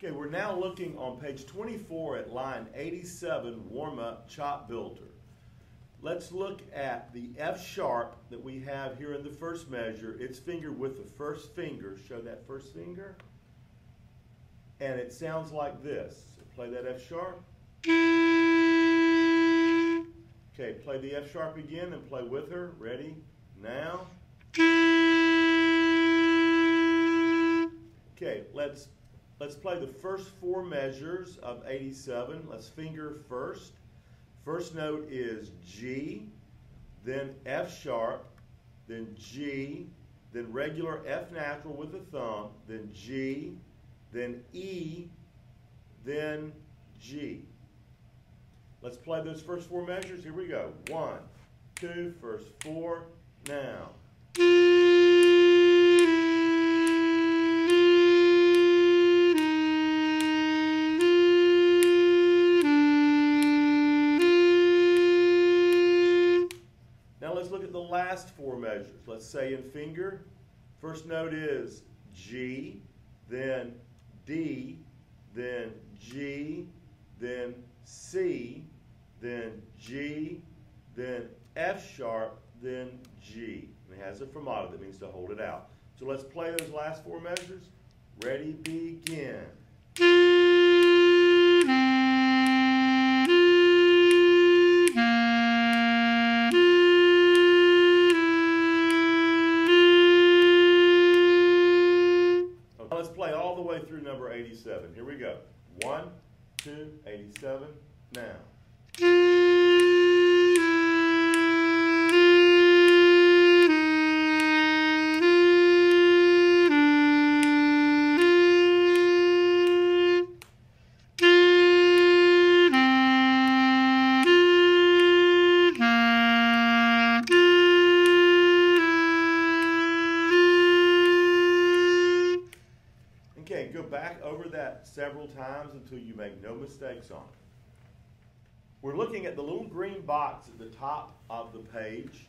Okay, we're now looking on page 24 at line 87, warm up chop builder. Let's look at the F sharp that we have here in the first measure. It's fingered with the first finger. Show that first finger. And it sounds like this. Play that F sharp. Okay, play the F sharp again and play with her. Ready? Now. Okay, let's let's play the first four measures of 87. Let's finger first. First note is G, then F sharp, then G, then regular F natural with the thumb, then G, then E, then G. Let's play those first four measures. Here we go. One, two, first four, now. Last four measures. Let's say in finger, first note is G, then D, then G, then C, then G, then F sharp, then G. And it has a fermata that means to hold it out. So let's play those last four measures. Ready, begin. 87. Here we go. One, two, 87, now. Several times until you make no mistakes on it. We're looking at the little green box at the top of the page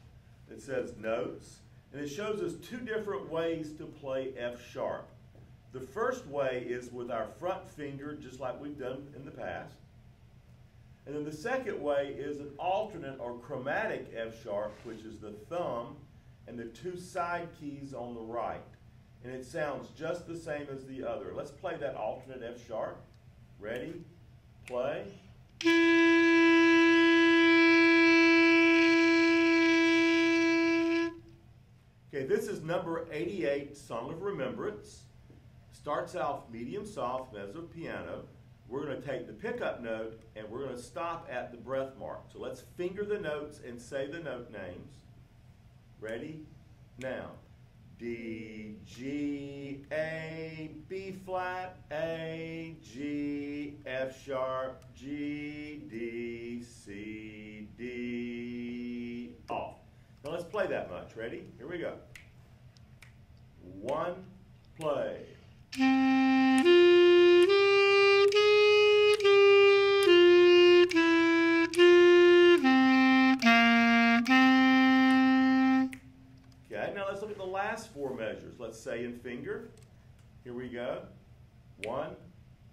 that says notes, and it shows us two different ways to play F sharp. The first way is with our front finger, just like we've done in the past. And then the second way is an alternate or chromatic F sharp, which is the thumb and the two side keys on the right. And it sounds just the same as the other. Let's play that alternate F sharp. Ready? Play. Okay, this is number 88, Song of Remembrance. Starts off medium soft, mezzo piano. We're going to take the pickup note and we're going to stop at the breath mark. So let's finger the notes and say the note names. Ready? Now. D, G, A, B flat, A, G, F sharp, G, D, C, D, off. Now let's play that much. Ready? Here we go. One, play. Here we go. One,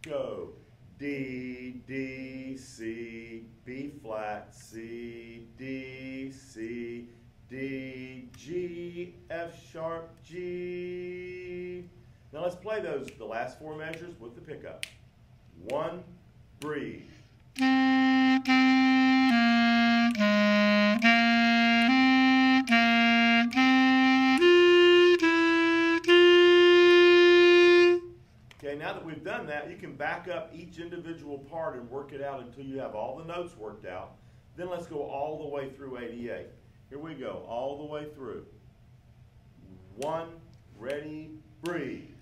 go. D, D, C, B flat, C, D, C, D, G, F sharp, G. Now let's play those, the last four measures with the pickup. One, breathe. You can back up each individual part and work it out until you have all the notes worked out. Then let's go all the way through 88. Here we go, all the way through. One, ready, breathe.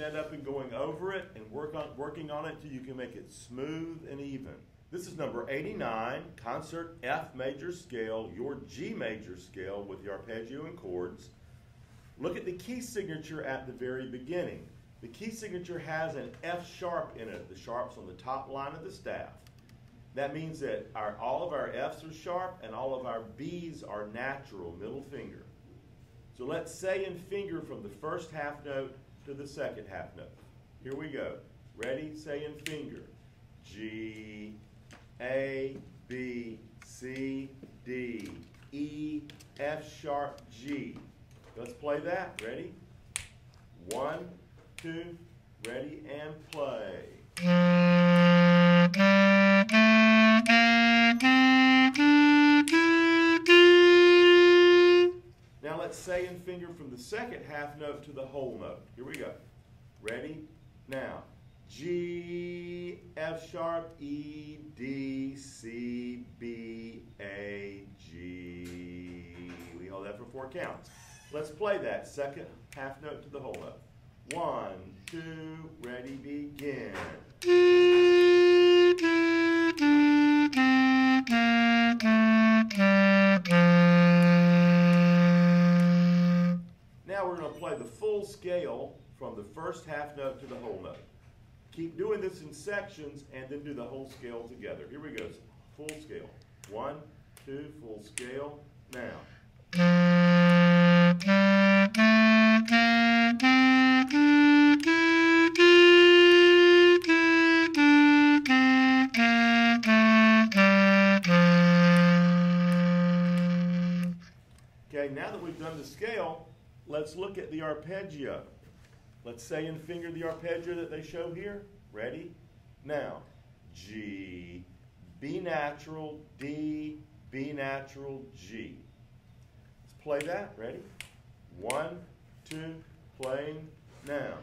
That up and going over it and work on working on it till you can make it smooth and even. This is number 89, concert F major scale, your G major scale with the arpeggio and chords. Look at the key signature at the very beginning. The key signature has an F sharp in it. The sharp's on the top line of the staff. That means that our, all of our F's are sharp and all of our B's are natural, middle finger. So let's say and finger from the first half note to the second half note. Here we go. Ready, say and finger. G, A, B, C, D, E, F sharp, G. Let's play that. Ready? One, two, ready, and play. Say and finger from the second half note to the whole note. Here we go. Ready? Now. G, F sharp, E, D, C, B, A, G. We hold that for four counts. Let's play that second half note to the whole note. One, two, ready, begin. We're going to play the full scale from the first half note to the whole note. Keep doing this in sections and then do the whole scale together. Here we go. Full scale. One, two, full scale. Now. Okay, now that we've done the scale, let's look at the arpeggio. Let's say and finger the arpeggio that they show here. Ready? Now, G, B natural, D, B natural, G. Let's play that. Ready? One, two, playing now.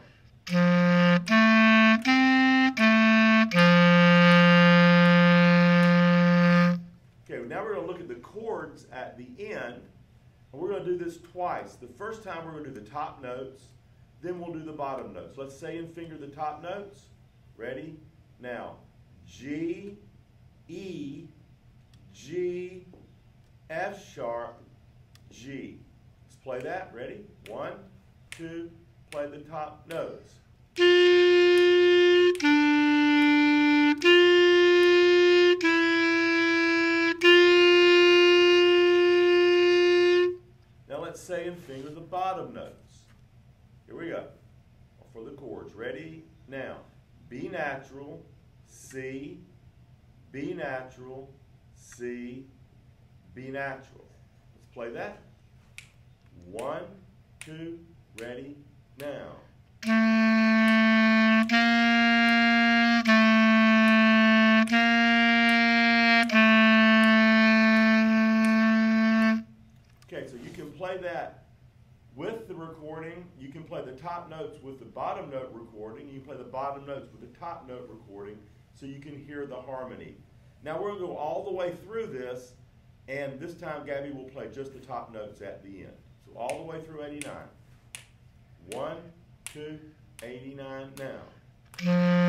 Okay, now we're going to look at the chords at the end, and we're going to do this twice. The first time we're going to do the top notes, then we'll do the bottom notes. Let's say and finger the top notes. Ready? Now, G, E, G, F sharp, G. Let's play that. Ready? One, two, play the top notes. Now let's say and finger the bottom notes. Here we go. For the chords. Ready? Now. B natural, C, B natural, C, B natural. Let's play that. One, two, ready, now. That with the recording. You can play the top notes with the bottom note recording. You can play the bottom notes with the top note recording so you can hear the harmony. Now we're going to go all the way through this, and this time Gabby will play just the top notes at the end. So all the way through 89. One, two, 89 now.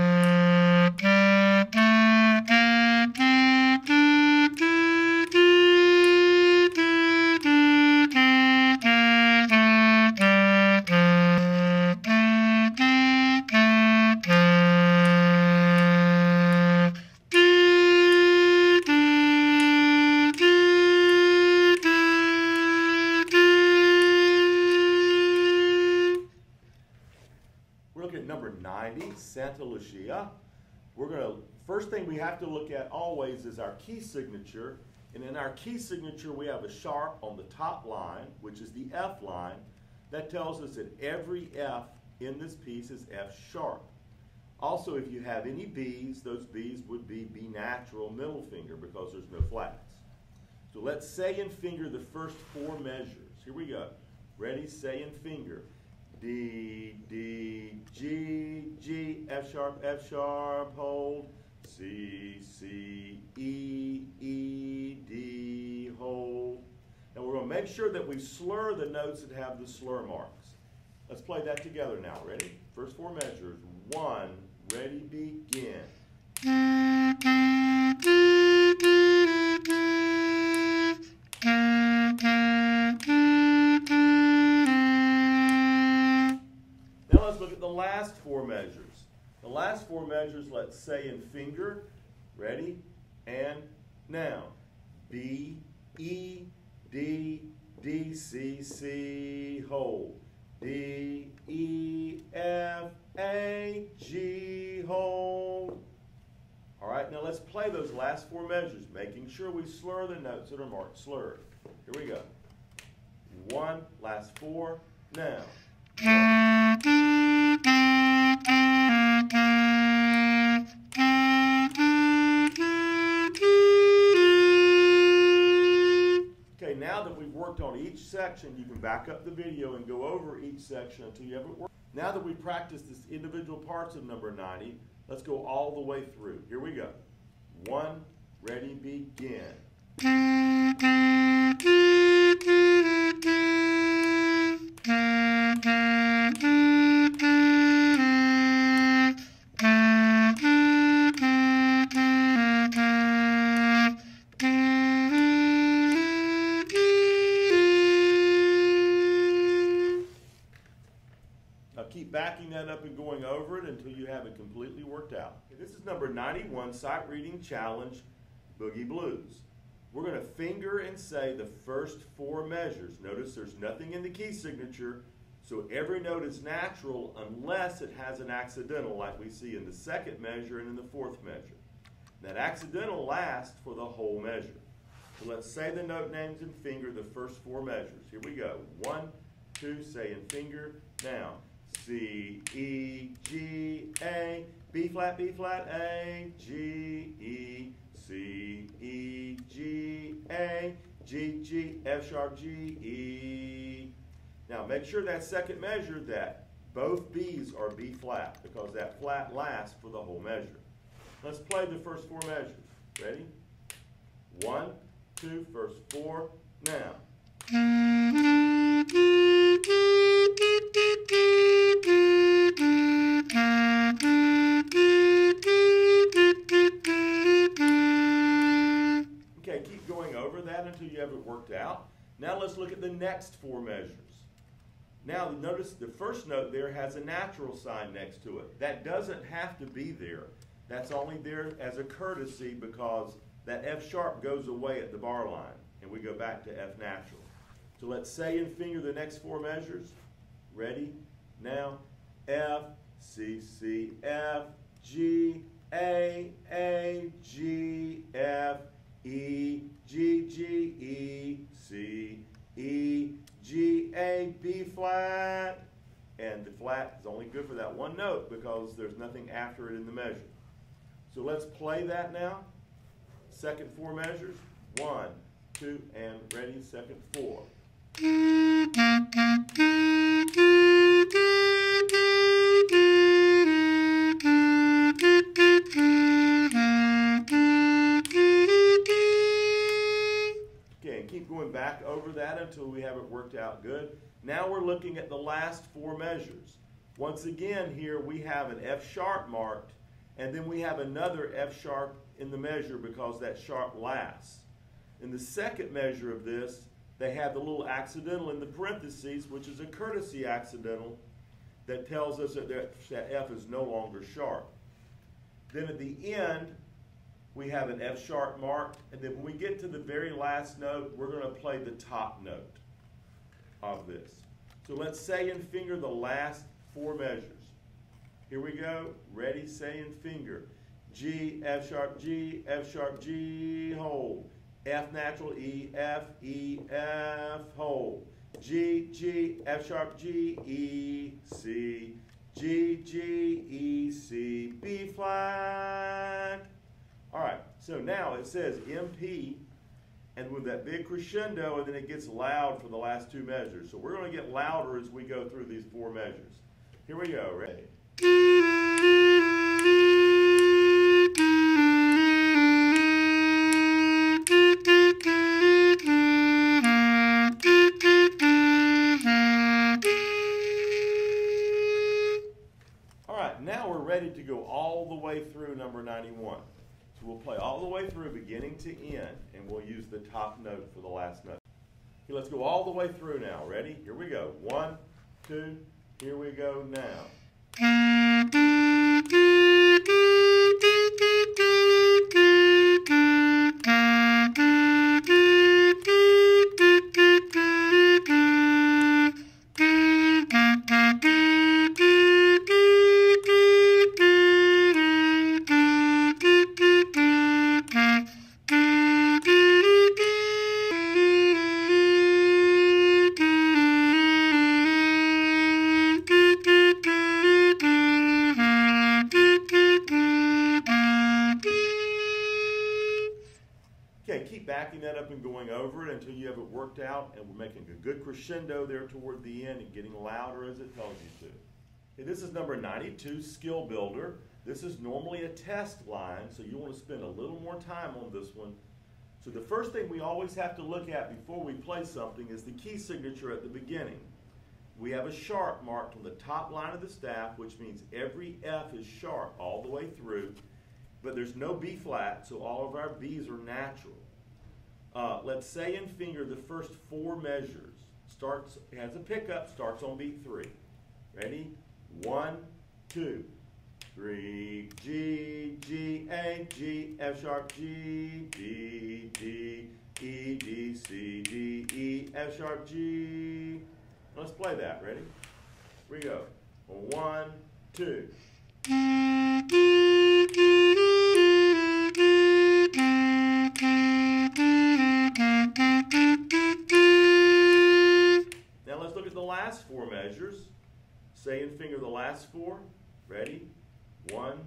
We're going to, first thing we have to look at always is our key signature. And in our key signature, we have a sharp on the top line, which is the F line. That tells us that every F in this piece is F sharp. Also, if you have any B's, those B's would be B natural middle finger because there's no flats. So let's say and finger the first four measures. Here we go. Ready, say and finger. D, D, G, G, F sharp, F sharp, hold. C, C, E, E, D, hold. And we're going to make sure that we slur the notes that have the slur marks. Let's play that together now. Ready? First four measures. One, ready, begin. last four measures. The last four measures, let's say in finger. Ready? And now. B, E, D, D, C, C, hold. D, E, F, A, G, hold. All right, now let's play those last four measures, making sure we slur the notes that are marked slurred. Here we go. One, last four, now. One. Worked on each section, you can back up the video and go over each section until you have it worked. Now that we've practiced this individual parts of number 90, let's go all the way through. Here we go. One, ready, begin. Going over it until you have it completely worked out. This is number 91, Sight Reading Challenge, Boogie Blues. We're going to finger and say the first four measures. Notice there's nothing in the key signature, so every note is natural unless it has an accidental like we see in the second measure and in the fourth measure. That accidental lasts for the whole measure. So let's say the note names and finger the first four measures. Here we go. One, two, say and finger. Now, C, E, G, A, B flat, B flat, A, G, E, C, E, G, A, G, G, F sharp, G, E. Now make sure that second measure that both B's are B flat because that flat lasts for the whole measure. Let's play the first four measures. Ready? One, two, first four, now. That until you have it worked out. Now let's look at the next four measures. Now notice the first note there has a natural sign next to it. That doesn't have to be there. That's only there as a courtesy because that F sharp goes away at the bar line and we go back to F natural. So let's say and finger the next four measures. Ready? Now, F, C, C, F, G, A, A, G, F, E, G, G, E, C, E, G, A, B flat. And the flat is only good for that one note because there's nothing after it in the measure. So let's play that now. Second four measures. One, two, and ready, second four. Over that until we have it worked out good. Now we're looking at the last four measures. Once again, here we have an F sharp marked, and then we have another F sharp in the measure because that sharp lasts. In the second measure of this, they have the little accidental in the parentheses, which is a courtesy accidental that tells us that that F is no longer sharp. Then at the end, we have an F sharp marked, and then when we get to the very last note, we're going to play the top note of this. So let's say and finger the last four measures. Here we go. Ready, say, and finger. G, F sharp, G, F sharp, G, hold. F natural, E, F, E, F, hold. G, G, F sharp, G, E, C, G, G, E, C, B flat. All right, so now it says MP, and with that big crescendo, and then it gets loud for the last two measures. So we're going to get louder as we go through these four measures. Here we go, ready? All right, now we're ready to go all the way through number 91. So we'll play all the way through beginning to end, and we'll use the top note for the last note. Okay, let's go all the way through now. Ready? Here we go. One, two, here we go now. Backing that up and going over it until you have it worked out, and we're making a good crescendo there toward the end and getting louder as it tells you to. Okay, this is number 92, Skill Builder. This is normally a test line, so you want to spend a little more time on this one. So the first thing we always have to look at before we play something is the key signature at the beginning. We have a sharp marked on the top line of the staff, which means every F is sharp all the way through, but there's no B flat, so all of our B's are natural. Uh, let's say and finger the first four measures. Starts has a pickup, starts on beat three. Ready? One, two, three, G, G, A, G, F sharp, G, D, D, E, D, C, D, E, F sharp, G. Let's play that. Ready? Here we go. One, two. Last four measures. Say and finger the last four. Ready? One,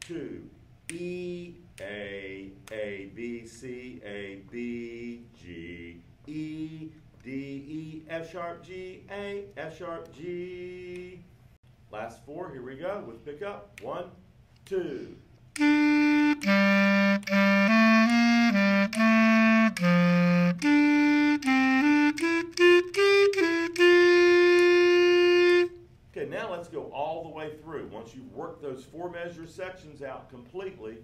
two. E, A, A, B, C, A, B, G, E, D, E, F sharp, G, A, F sharp, G. Last four, here we go with pickup. One, two. Let's go all the way through. Once you've worked those four measure sections out completely,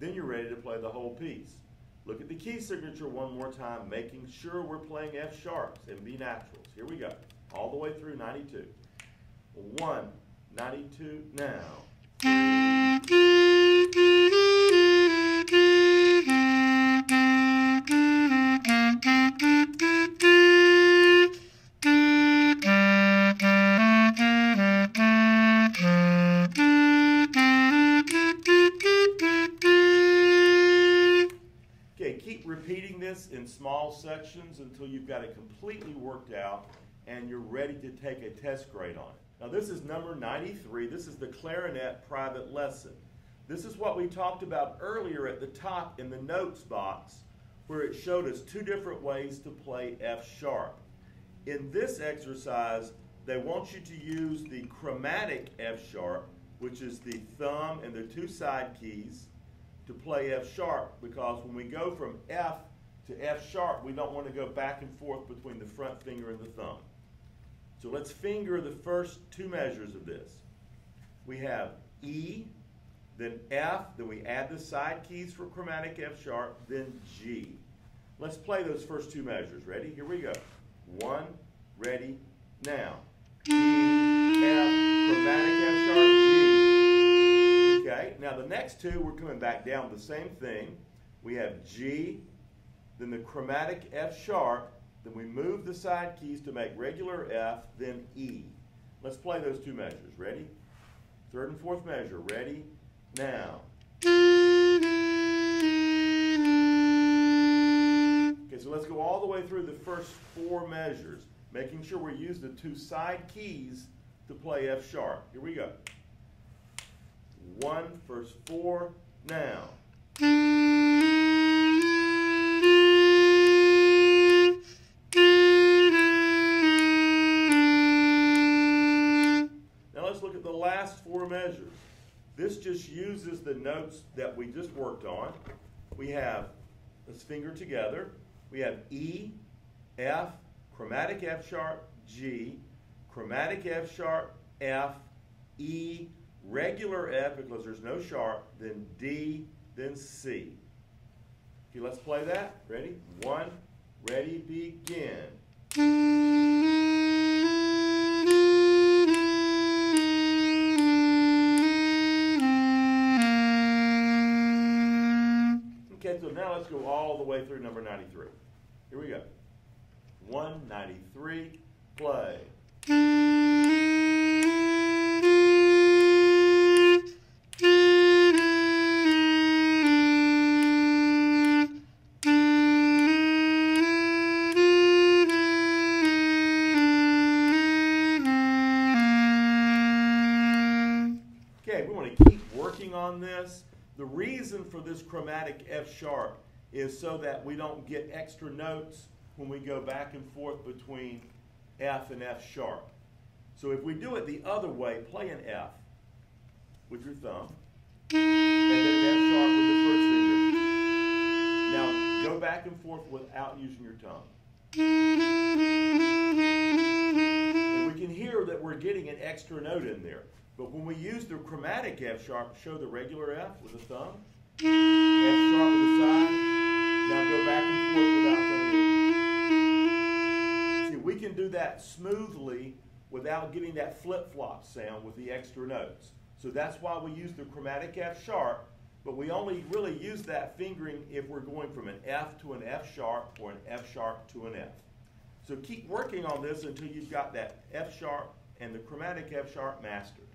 then you're ready to play the whole piece. Look at the key signature one more time, making sure we're playing F sharps and B naturals. Here we go, all the way through 92. One, 92, now. Sections until you've got it completely worked out and you're ready to take a test grade on it. Now this is number 93. This is the clarinet private lesson. This is what we talked about earlier at the top in the notes box where it showed us two different ways to play F sharp. In this exercise, they want you to use the chromatic F sharp, which is the thumb and the two side keys, to play F sharp because when we go from F to F sharp, we don't want to go back and forth between the front finger and the thumb. So let's finger the first two measures of this. We have E, then F, then we add the side keys for chromatic F sharp, then G. Let's play those first two measures. Ready? Here we go. One, ready, now. E, F, chromatic F sharp, G. Okay, now the next two, we're coming back down the same thing. We have G, then the chromatic F sharp, then we move the side keys to make regular F, then E. Let's play those two measures. Ready? Third and fourth measure. Ready? Now. Okay, so let's go all the way through the first four measures, making sure we use the two side keys to play F sharp. Here we go. One, first four, now. Let's look at the last four measures. This just uses the notes that we just worked on. We have, let's finger together, we have E, F, chromatic F sharp, G, chromatic F sharp, F, E, regular F because there's no sharp, then D, then C. Okay, let's play that. Ready? One, ready, begin. Okay, so now let's go all the way through number 93. Here we go. 193, play. For this chromatic F sharp is so that we don't get extra notes when we go back and forth between F and F sharp. So if we do it the other way, play an F with your thumb, and then an F sharp with the first finger. Now go back and forth without using your tongue. And we can hear that we're getting an extra note in there. But when we use the chromatic F sharp, show the regular F with the thumb, F sharp side. Now go back and forth without. See, we can do that smoothly without getting that flip flop sound with the extra notes. So that's why we use the chromatic F sharp, but we only really use that fingering if we're going from an F to an F sharp or an F sharp to an F. So keep working on this until you've got that F sharp and the chromatic F sharp mastered.